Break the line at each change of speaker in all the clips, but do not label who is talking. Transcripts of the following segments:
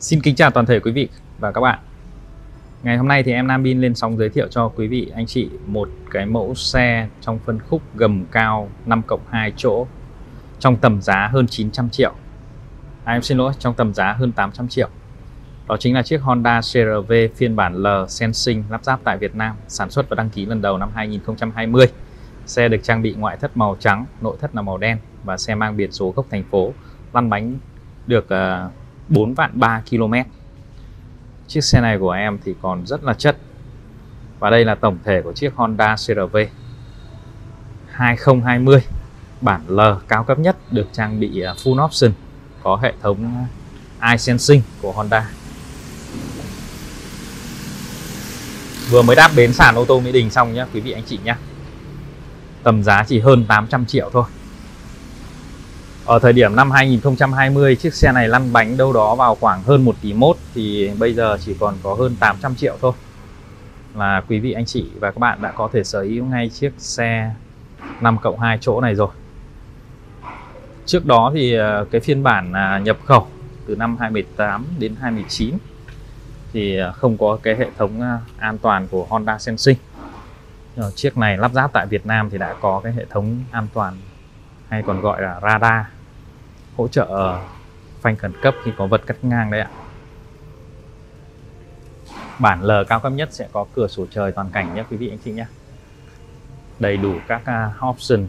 Xin kính chào toàn thể quý vị và các bạn. Ngày hôm nay thì em Nam Bin lên sóng giới thiệu cho quý vị anh chị một cái mẫu xe trong phân khúc gầm cao 5 cộng 2 chỗ trong tầm giá hơn 900 triệu. À, em xin lỗi, trong tầm giá hơn 800 triệu. Đó chính là chiếc Honda CRV phiên bản L Sensing lắp ráp tại Việt Nam, sản xuất và đăng ký lần đầu năm 2020. Xe được trang bị ngoại thất màu trắng, nội thất là màu đen và xe mang biển số gốc thành phố, lăn bánh được uh, 4 vạn 3 km. Chiếc xe này của em thì còn rất là chất. Và đây là tổng thể của chiếc Honda CRV 2020 bản L cao cấp nhất được trang bị à, full option, có hệ thống à, iSensing của Honda. Vừa mới đáp bến sàn ô tô Mỹ Đình xong nhé quý vị anh chị nhé tầm giá chỉ hơn 800 triệu thôi ở thời điểm năm 2020 chiếc xe này lăn bánh đâu đó vào khoảng hơn 1 tỷ mốt, thì bây giờ chỉ còn có hơn 800 triệu thôi. Là quý vị anh chị và các bạn đã có thể sở hữu ngay chiếc xe 5 cộng 2 chỗ này rồi. Trước đó thì ờ, cái phiên bản à, nhập khẩu từ năm 2018 đến 2019 thì ờ, không có cái hệ thống ờ, an toàn của Honda Sensing. Chiếc này lắp ráp tại Việt Nam thì đã có cái hệ thống an toàn hay còn gọi là radar hỗ trợ phanh khẩn cấp khi có vật cắt ngang đấy ạ. Bản L cao cấp nhất sẽ có cửa sổ trời toàn cảnh nhé quý vị anh chị nhé. Đầy đủ các uh, option.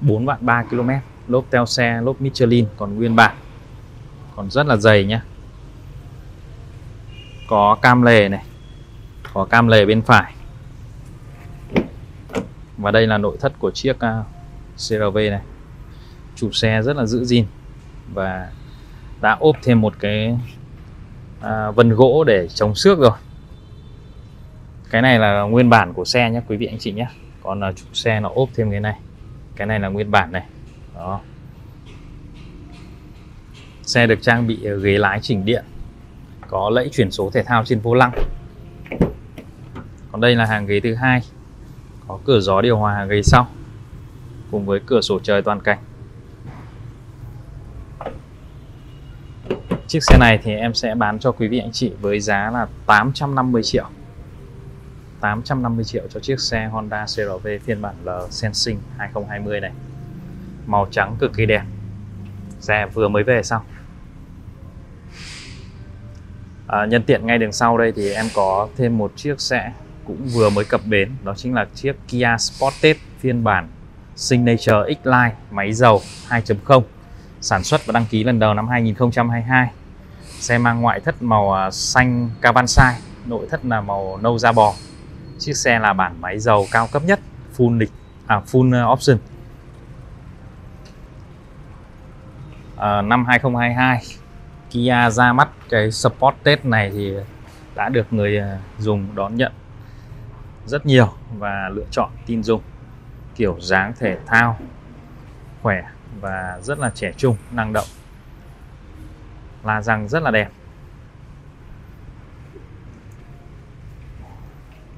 4 vạn 3 km lốp teo xe lốp Michelin còn nguyên bản. Còn rất là dày nhé. Có cam lề này có cam lề bên phải. Và đây là nội thất của chiếc uh, CRV này. Chủ xe rất là giữ gìn và đã ốp thêm một cái à, vân gỗ để chống xước rồi. Cái này là nguyên bản của xe nhé quý vị anh chị nhé. Còn là chủ xe nó ốp thêm cái này. Cái này là nguyên bản này. Đó. Xe được trang bị ghế lái chỉnh điện có lẫy chuyển số thể thao trên vô lăng. Còn đây là hàng ghế thứ hai có cửa gió điều hòa ghế sau cùng với cửa sổ trời toàn cảnh. Chiếc xe này thì em sẽ bán cho quý vị anh chị với giá là 850 triệu. 850 triệu cho chiếc xe Honda CRV phiên bản L Sensing 2020 này. Màu trắng cực kỳ đẹp. Xe vừa mới về xong à, Nhân tiện ngay đường sau đây thì em có thêm một chiếc xe cũng vừa mới cập bến. Đó chính là chiếc Kia Sportage phiên bản Signature X-Line máy dầu 2.0 sản xuất và đăng ký lần đầu năm 2022 Xe mang ngoại thất màu à, xanh Cavansai, nội thất là màu nâu da bò. Chiếc xe là bản máy dầu cao cấp nhất, full lịch, à, full à, option. À, năm 2022, Kia ra mắt cái Sportage này thì đã được người à, dùng đón nhận rất nhiều và lựa chọn tin dùng kiểu dáng thể thao, khỏe và rất là trẻ trung, năng động. La răng rất là đẹp.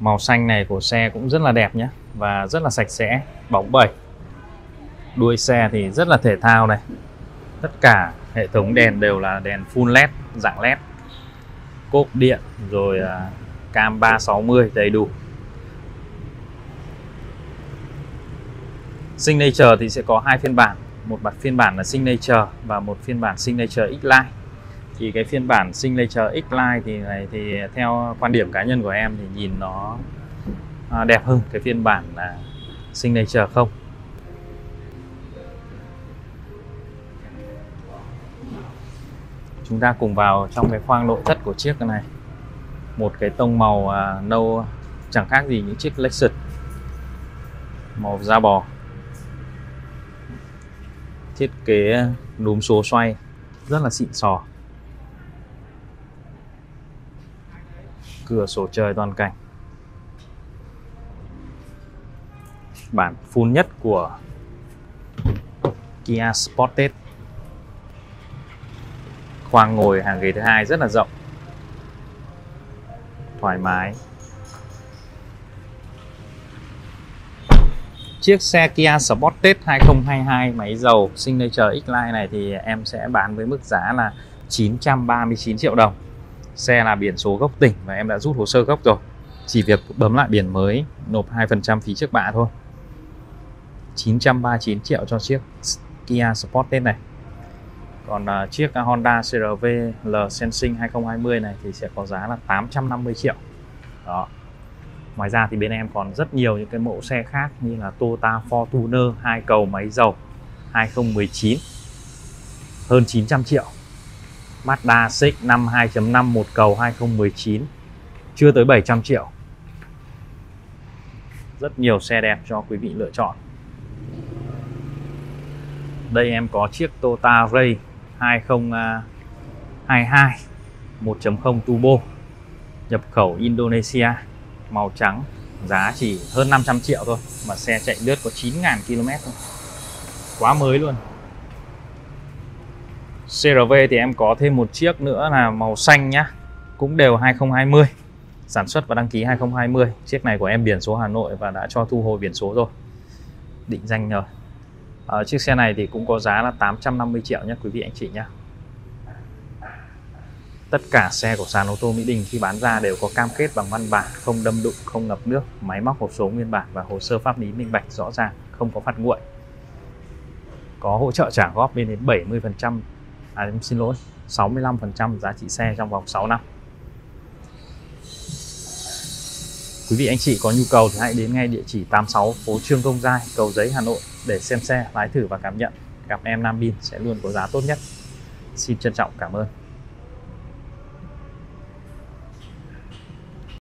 Màu xanh này của xe cũng rất là đẹp nhé, và rất là sạch sẽ, bóng bẩy. Đuôi xe thì rất là thể thao này. Tất cả hệ thống đèn đều là đèn full led, dạng led. Cốp điện, rồi à, cam 360 đầy đủ. Signature thì sẽ có hai phiên bản. Một bản phiên bản là Signature và một phiên bản Signature X-Line. Thì cái phiên bản Signature X-Line thì này thì theo quan điểm cá nhân của em thì nhìn nó à, đẹp hơn cái phiên bản là Signature không? Chúng ta cùng vào trong cái khoang nội thất của chiếc này. Một cái tông màu à, nâu, chẳng khác gì những chiếc Lexus. Màu da bò thiết kế núm số xoay, rất là xịn sò. Cửa sổ trời toàn cảnh. Bản full nhất của Kia Sportage. Khoang ngồi hàng ghế thứ hai rất là rộng. Thoải mái. Chiếc xe Kia Sportage 2022 máy dầu Signature X-Line này thì em sẽ bán với mức giá là 939 triệu đồng. Xe là biển số gốc tỉnh và em đã rút hồ sơ gốc rồi. Chỉ việc bấm lại biển mới nộp 2% phí trước bạ thôi. 939 triệu cho chiếc Kia Sportage này. Còn uh, chiếc Honda CRV L Sensing 2020 này thì sẽ có giá là 850 triệu. Đó ngoài ra thì bên em còn rất nhiều những cái mẫu xe khác như là Toyota Fortuner, hai cầu máy dầu 2019 hơn 900 triệu. Mazda CX-5 2.5 một cầu 2019 chưa tới 700 triệu. Rất nhiều xe đẹp cho quý vị lựa chọn. Đây em có chiếc Toyota Ray 2022 1.0 turbo, nhập khẩu Indonesia màu trắng giá chỉ hơn 500 triệu thôi mà xe chạy lướt có 9.000 km thôi. Quá mới luôn. CRV thì em có thêm một chiếc nữa là màu xanh nhá cũng đều 2020 sản xuất và đăng ký 2020 chiếc này của em biển số Hà Nội và đã cho thu hồi biển số rồi. Định danh rồi. À, chiếc xe này thì cũng có giá là 850 triệu nhé quý vị anh chị nhé tất cả xe của sàn ô tô Mỹ Đình khi bán ra đều có cam kết bằng văn bản không đâm đụng không ngập nước máy móc hộp số nguyên bản và hồ sơ pháp lý minh bạch rõ ràng không có phạt nguội có hỗ trợ trả góp lên đến 70% à em xin lỗi 65% giá trị xe trong vòng 6 năm Quý vị anh chị có nhu cầu thì hãy đến ngay địa chỉ 86 phố Trương Công Giai, Cầu Giấy, Hà Nội để xem xe, lái thử và cảm nhận. Gặp em Nam Bin sẽ luôn có giá tốt nhất. Xin trân trọng cảm ơn.